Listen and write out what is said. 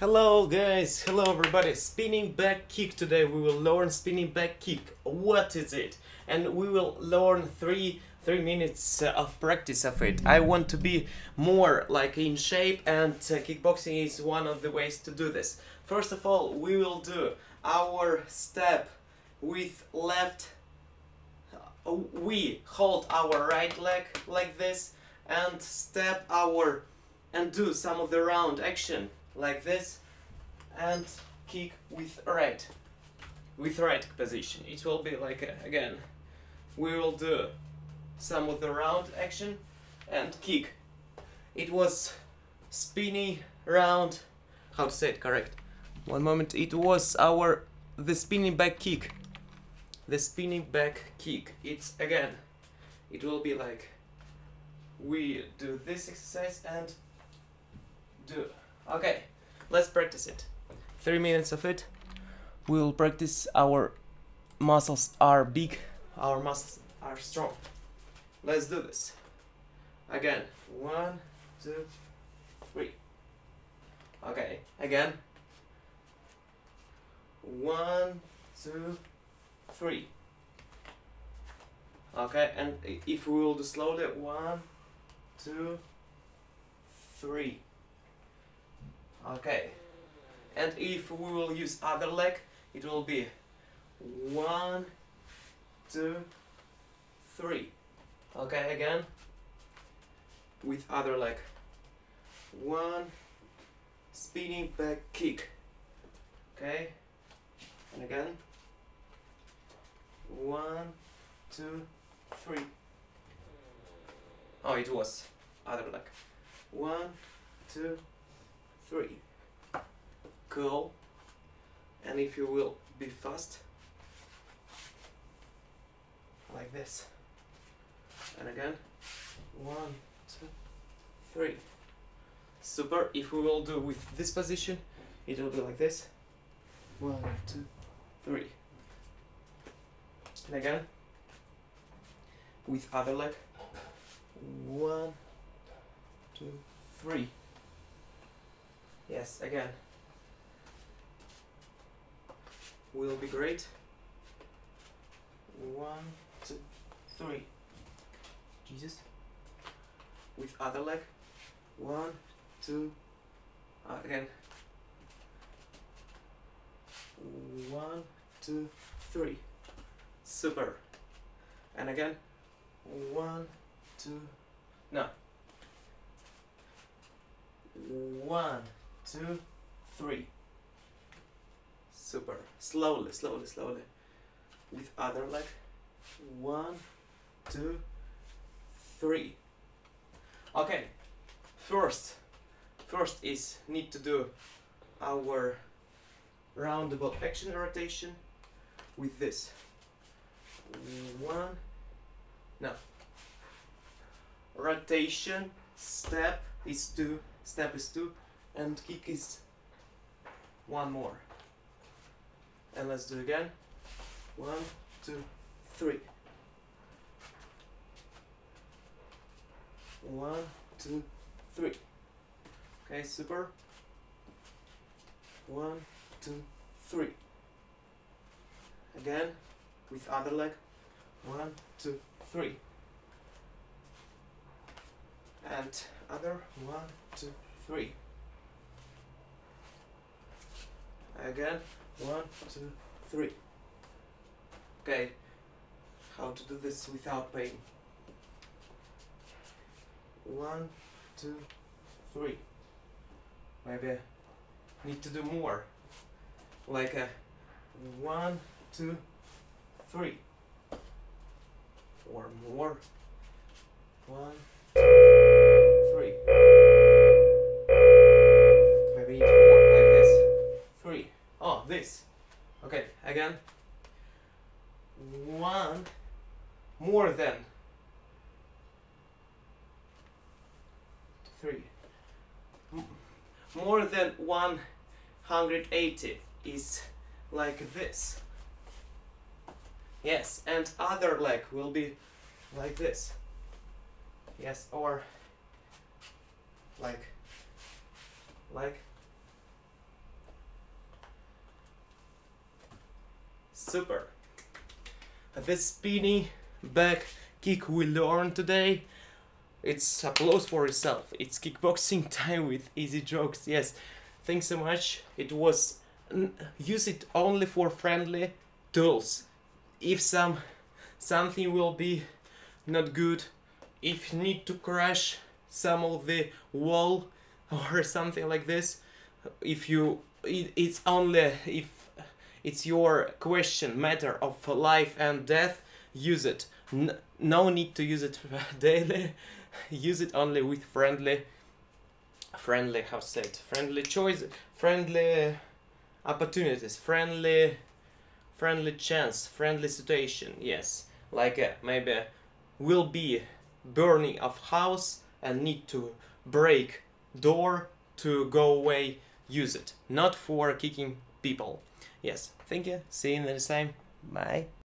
Hello guys, hello everybody. Spinning back kick today. We will learn spinning back kick. What is it? And we will learn three three minutes uh, of practice of it. I want to be more like in shape, and uh, kickboxing is one of the ways to do this. First of all, we will do our step with left. uh, We hold our right leg like this and step our and do some of the round action like this and kick with right. With right position. It will be like uh, again we will do some of the round action and kick. It was spinny round. How to say it? Correct. One moment. It was our the spinning back kick. The spinning back kick. It's again it will be like we do this exercise and do okay let's practice it. Three minutes of it. We'll practice our muscles are big. Our muscles are strong. Let's do this. Again one two three. Okay again. One two three. Okay and if we will do slowly one two three Okay. And if we will use other leg, it will be one, two, three. Okay, again. With other leg. One, spinning back kick. Okay. And again. One, two, three. Oh, it was other leg. One, two, three. Cool. And if you will be fast, like this. And again, one, two, three. Super. If we will do with this position, it will be like this. One, two, three. And again, with other leg. One, two, three. Yes, again. Will be great. One, two, three. Jesus. With other leg. One, two. Uh, again. One, two, three. Super. And again. One, two. No. One, two, three. Super. Slowly, slowly, slowly. With other leg. One, two, three. Okay. First, first is need to do our roundabout action rotation with this. One. No. Rotation. Step is two. Step is two and kick is one more. And let's do again. One, two, three. One, two, three. Okay, super. One, two, three. Again, with other leg. One, two, three. And other. One, two, three. Again, one, two, three. Okay, how to do this without pain? One, two, three. Maybe I need to do more. Like a one, two, three. Or more. One, three. This. Okay, again. One. More than. Three. More than 180 is like this. Yes, and other leg will be like this. Yes, or like like super. The spinning back kick we learned today. It's applause for itself. It's kickboxing time with easy jokes. Yes, thanks so much. It was use it only for friendly tools. If some something will be not good, if you need to crash some of the wall or something like this, if you it, it's only if it's your question matter of life and death. Use it. No need to use it daily. Use it only with friendly friendly how it? Friendly choice friendly opportunities friendly friendly chance friendly situation yes. Like uh, maybe will be burning of house and need to break door to go away. Use it. Not for kicking people yes. Thank you. See you in the next time bye